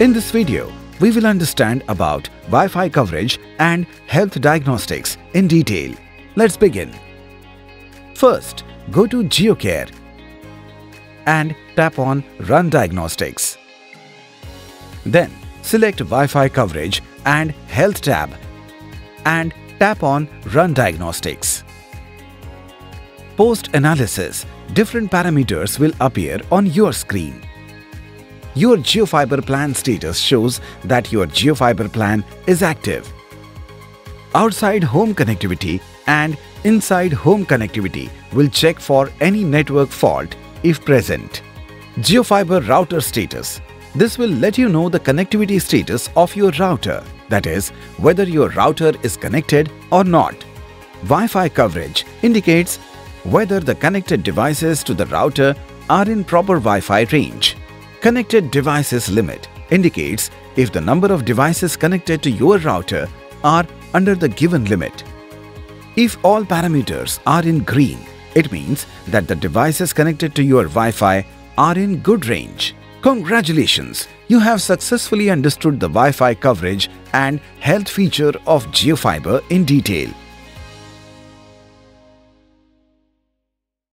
In this video, we will understand about Wi-Fi coverage and health diagnostics in detail. Let's begin. First, go to JioCare and tap on Run Diagnostics. Then, select Wi-Fi coverage and Health tab and tap on Run Diagnostics. Post-analysis, different parameters will appear on your screen. Your JioFiber plan status shows that your JioFiber plan is active. Outside home connectivity and inside home connectivity will check for any network fault if present. JioFiber router status. This will let you know the connectivity status of your router, that is, whether your router is connected or not. Wi-Fi coverage indicates whether the connected devices to the router are in proper Wi-Fi range. Connected devices limit indicates if the number of devices connected to your router are under the given limit. If all parameters are in green, it means that the devices connected to your Wi-Fi are in good range. Congratulations! You have successfully understood the Wi-Fi coverage and health feature of JioFiber in detail.